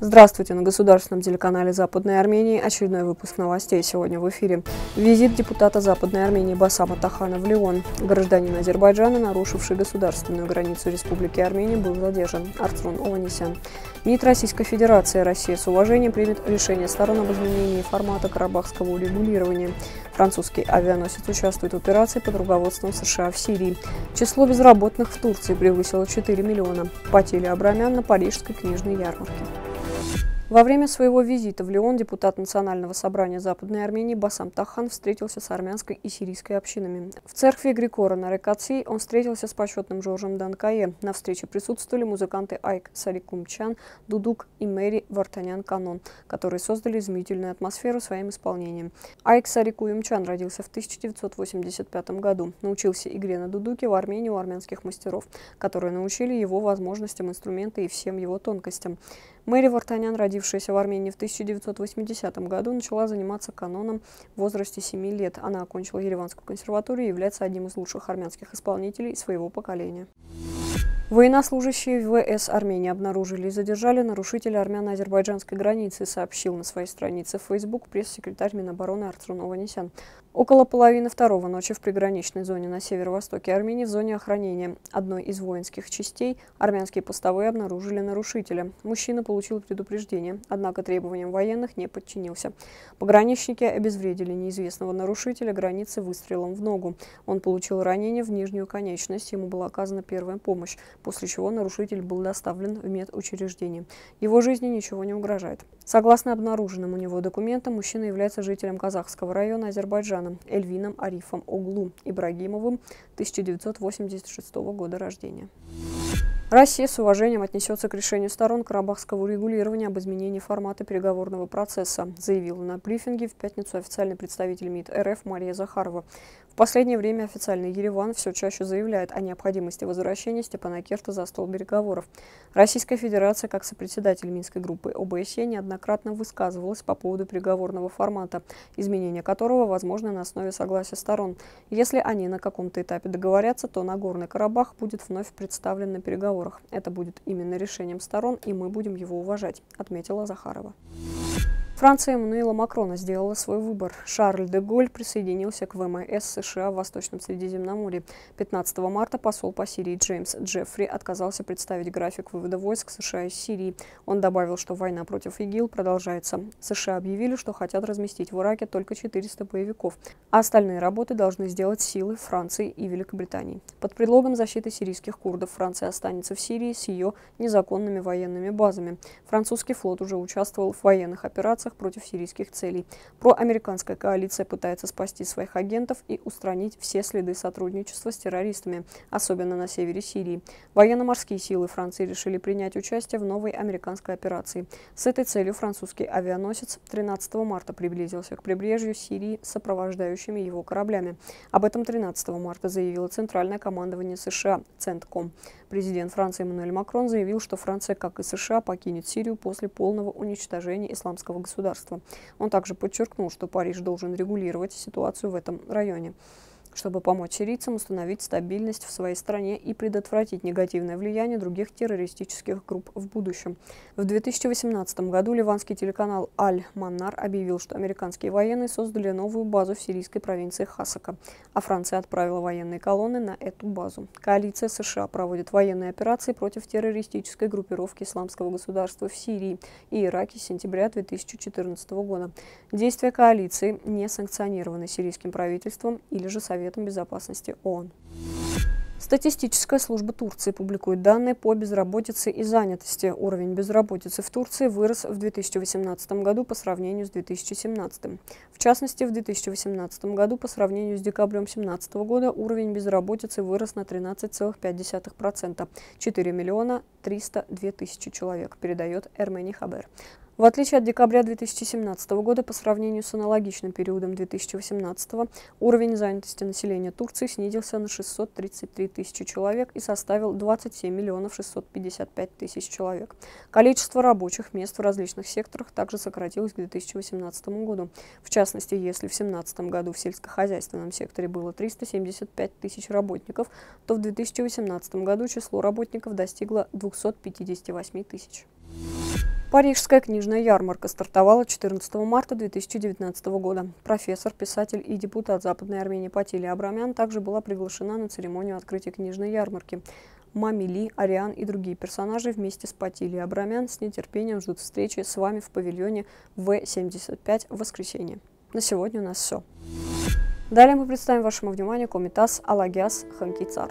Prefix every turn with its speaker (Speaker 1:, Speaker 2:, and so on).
Speaker 1: Здравствуйте! На государственном телеканале Западной Армении очередной выпуск новостей сегодня в эфире. Визит депутата Западной Армении Басама Тахана в Лион. Гражданин Азербайджана, нарушивший государственную границу Республики Армения, был задержан. Артрун Ованесян. МИД Российской Федерации Россия с уважением примет решение сторон об изменении формата карабахского урегулирования. Французский авианосец участвует в операции под руководством США в Сирии. Число безработных в Турции превысило 4 миллиона. Потели Абрамян на Парижской книжной ярмарке. Во время своего визита в Лион депутат Национального собрания Западной Армении Басам Тахан встретился с армянской и сирийской общинами. В церкви Грикора на Рекаци он встретился с почетным Жоржем Данкае. На встрече присутствовали музыканты Айк Сарикумчан, Дудук и Мэри Вартанян Канон, которые создали изумительную атмосферу своим исполнением. Айк Сарикумчан родился в 1985 году. Научился игре на дудуке в Армении у армянских мастеров, которые научили его возможностям инструмента и всем его тонкостям. Мэри Вартанян, родившаяся в Армении в 1980 году, начала заниматься каноном в возрасте 7 лет. Она окончила Ереванскую консерваторию и является одним из лучших армянских исполнителей своего поколения. Военнослужащие ВС Армении обнаружили и задержали нарушителя армяно-азербайджанской границы, сообщил на своей странице в Facebook пресс-секретарь Минобороны Арцрун Ованесян. Около половины второго ночи в приграничной зоне на северо-востоке Армении в зоне охранения одной из воинских частей армянские постовые обнаружили нарушителя. Мужчина получил предупреждение, однако требованиям военных не подчинился. Пограничники обезвредили неизвестного нарушителя границы выстрелом в ногу. Он получил ранение в нижнюю конечность, ему была оказана первая помощь после чего нарушитель был доставлен в медучреждение. Его жизни ничего не угрожает. Согласно обнаруженным у него документам, мужчина является жителем казахского района Азербайджана Эльвином Арифом Оглу Ибрагимовым 1986 года рождения. Россия с уважением отнесется к решению сторон карабахского урегулирования об изменении формата переговорного процесса, заявила на брифинге в пятницу официальный представитель МИД РФ Мария Захарова. Последнее время официальный Ереван все чаще заявляет о необходимости возвращения Степана Керта за стол переговоров. Российская Федерация, как сопредседатель Минской группы ОБСЕ, неоднократно высказывалась по поводу переговорного формата, изменение которого возможно на основе согласия сторон. Если они на каком-то этапе договорятся, то Нагорный Карабах будет вновь представлен на переговорах. Это будет именно решением сторон, и мы будем его уважать, отметила Захарова. Франция Эммануила Макрона сделала свой выбор. Шарль де Голь присоединился к ВМС США в Восточном Средиземноморье. 15 марта посол по Сирии Джеймс Джеффри отказался представить график вывода войск США из Сирии. Он добавил, что война против ИГИЛ продолжается. США объявили, что хотят разместить в Ираке только 400 боевиков, а остальные работы должны сделать силы Франции и Великобритании. Под предлогом защиты сирийских курдов Франция останется в Сирии с ее незаконными военными базами. Французский флот уже участвовал в военных операциях операциях против сирийских целей. Проамериканская коалиция пытается спасти своих агентов и устранить все следы сотрудничества с террористами, особенно на севере Сирии. Военно-морские силы Франции решили принять участие в новой американской операции. С этой целью французский авианосец 13 марта приблизился к прибрежью Сирии с сопровождающими его кораблями. Об этом 13 марта заявило Центральное командование США Центком. Президент Франции Эммануэль Макрон заявил, что Франция, как и США, покинет Сирию после полного уничтожения исламского государства. Он также подчеркнул, что Париж должен регулировать ситуацию в этом районе чтобы помочь сирийцам установить стабильность в своей стране и предотвратить негативное влияние других террористических групп в будущем. В 2018 году ливанский телеканал «Аль-Маннар» объявил, что американские военные создали новую базу в сирийской провинции Хасака, а Франция отправила военные колонны на эту базу. Коалиция США проводит военные операции против террористической группировки исламского государства в Сирии и Ираке с сентября 2014 года. Действия коалиции не санкционированы сирийским правительством или же Советом Советом Безопасности ООН. Статистическая служба Турции публикует данные по безработице и занятости. Уровень безработицы в Турции вырос в 2018 году по сравнению с 2017. В частности, в 2018 году по сравнению с декабрем 2017 года уровень безработицы вырос на 13,5%. 4 миллиона 302 тысячи человек, передает Эрмени Хабер. В отличие от декабря 2017 года, по сравнению с аналогичным периодом 2018, уровень занятости населения Турции снизился на 633 тысячи человек и составил 27 миллионов 655 тысяч человек. Количество рабочих мест в различных секторах также сократилось к 2018 году. В частности, если в 2017 году в сельскохозяйственном секторе было 375 тысяч работников, то в 2018 году число работников достигло 258 тысяч. Парижская книжная ярмарка стартовала 14 марта 2019 года. Профессор, писатель и депутат Западной Армении Патилия Абрамян также была приглашена на церемонию открытия книжной ярмарки. Мамили, Ариан и другие персонажи вместе с Патилией Абрамян с нетерпением ждут встречи с вами в павильоне В-75 в воскресенье. На сегодня у нас все. Далее мы представим вашему вниманию Комитас Алагиас Ханкицар.